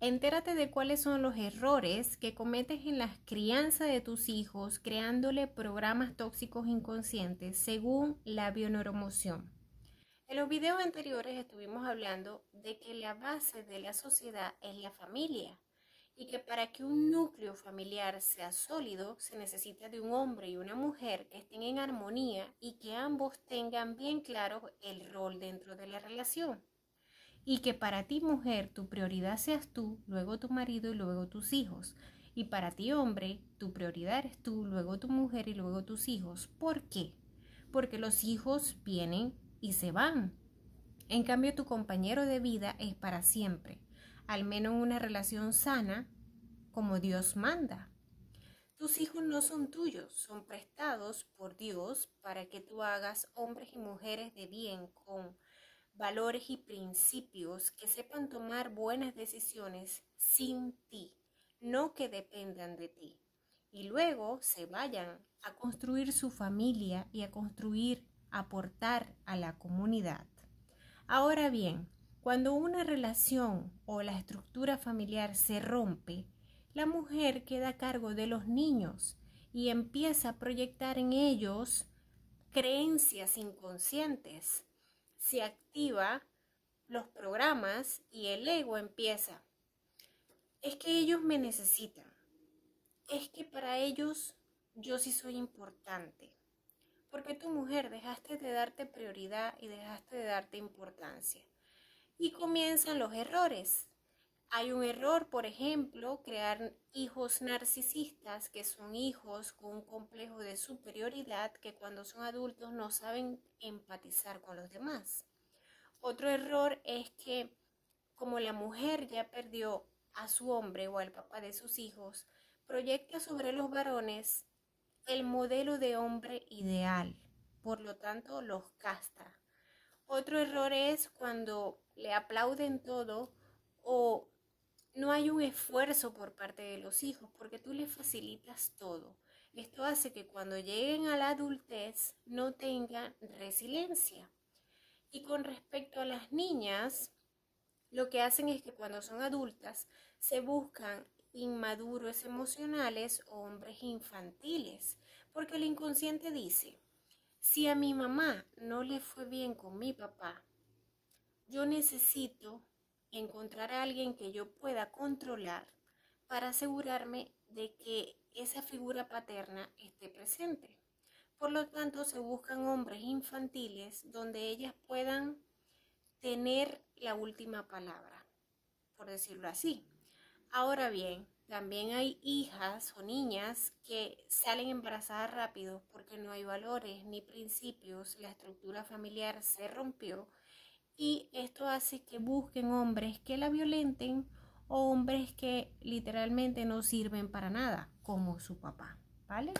Entérate de cuáles son los errores que cometes en la crianza de tus hijos creándole programas tóxicos inconscientes según la bioneuromoción. En los videos anteriores estuvimos hablando de que la base de la sociedad es la familia y que para que un núcleo familiar sea sólido se necesita de un hombre y una mujer que estén en armonía y que ambos tengan bien claro el rol dentro de la relación y que para ti mujer tu prioridad seas tú, luego tu marido y luego tus hijos. Y para ti hombre, tu prioridad eres tú, luego tu mujer y luego tus hijos. ¿Por qué? Porque los hijos vienen y se van. En cambio, tu compañero de vida es para siempre, al menos en una relación sana, como Dios manda. Tus hijos no son tuyos, son prestados por Dios para que tú hagas hombres y mujeres de bien con valores y principios que sepan tomar buenas decisiones sin ti, no que dependan de ti. Y luego se vayan a construir su familia y a construir, aportar a la comunidad. Ahora bien, cuando una relación o la estructura familiar se rompe, la mujer queda a cargo de los niños y empieza a proyectar en ellos creencias inconscientes se activa los programas y el ego empieza. Es que ellos me necesitan. Es que para ellos yo sí soy importante. Porque tu mujer dejaste de darte prioridad y dejaste de darte importancia. Y comienzan los errores. Hay un error, por ejemplo, crear hijos narcisistas, que son hijos con un complejo de superioridad que cuando son adultos no saben empatizar con los demás. Otro error es que como la mujer ya perdió a su hombre o al papá de sus hijos, proyecta sobre los varones el modelo de hombre ideal, por lo tanto los casta. Otro error es cuando le aplauden todo o no hay un esfuerzo por parte de los hijos porque tú les facilitas todo. Esto hace que cuando lleguen a la adultez no tengan resiliencia. Y con respecto a las niñas, lo que hacen es que cuando son adultas se buscan inmaduros emocionales o hombres infantiles, porque el inconsciente dice, si a mi mamá no le fue bien con mi papá, yo necesito encontrar a alguien que yo pueda controlar para asegurarme de que esa figura paterna esté presente. Por lo tanto, se buscan hombres infantiles donde ellas puedan tener la última palabra, por decirlo así. Ahora bien, también hay hijas o niñas que salen embarazadas rápido porque no hay valores ni principios, la estructura familiar se rompió y esto hace que busquen hombres que la violenten o hombres que literalmente no sirven para nada, como su papá, ¿vale?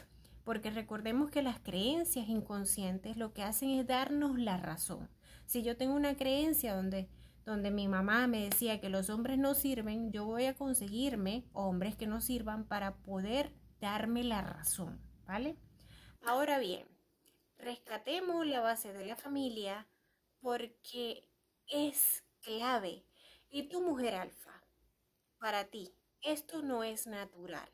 Porque recordemos que las creencias inconscientes lo que hacen es darnos la razón. Si yo tengo una creencia donde, donde mi mamá me decía que los hombres no sirven, yo voy a conseguirme hombres que no sirvan para poder darme la razón, ¿vale? Ahora bien, rescatemos la base de la familia, porque es clave. Y tu mujer alfa, para ti, esto no es natural.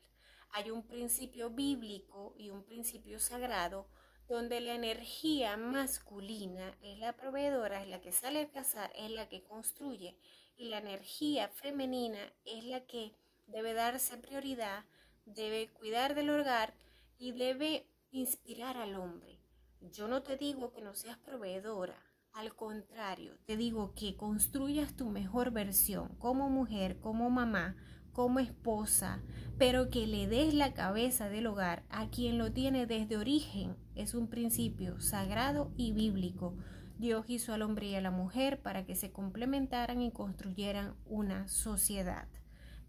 Hay un principio bíblico y un principio sagrado donde la energía masculina es la proveedora, es la que sale a cazar, es la que construye, y la energía femenina es la que debe darse prioridad, debe cuidar del hogar y debe inspirar al hombre. Yo no te digo que no seas proveedora, al contrario, te digo que construyas tu mejor versión como mujer, como mamá, como esposa, pero que le des la cabeza del hogar a quien lo tiene desde origen. Es un principio sagrado y bíblico. Dios hizo al hombre y a la mujer para que se complementaran y construyeran una sociedad.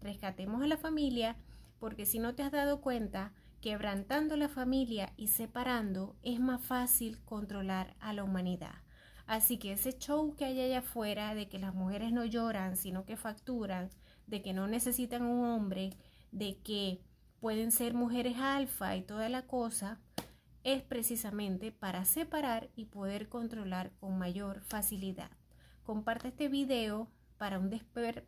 Rescatemos a la familia porque si no te has dado cuenta, quebrantando la familia y separando es más fácil controlar a la humanidad. Así que ese show que hay allá afuera de que las mujeres no lloran, sino que facturan, de que no necesitan un hombre, de que pueden ser mujeres alfa y toda la cosa, es precisamente para separar y poder controlar con mayor facilidad. Comparte este video, para un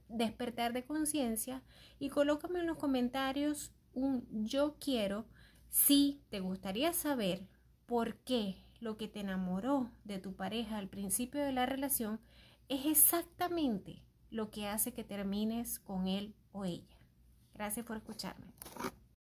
despertar de conciencia y colócame en los comentarios un yo quiero si te gustaría saber por qué lo que te enamoró de tu pareja al principio de la relación es exactamente lo que hace que termines con él o ella. Gracias por escucharme.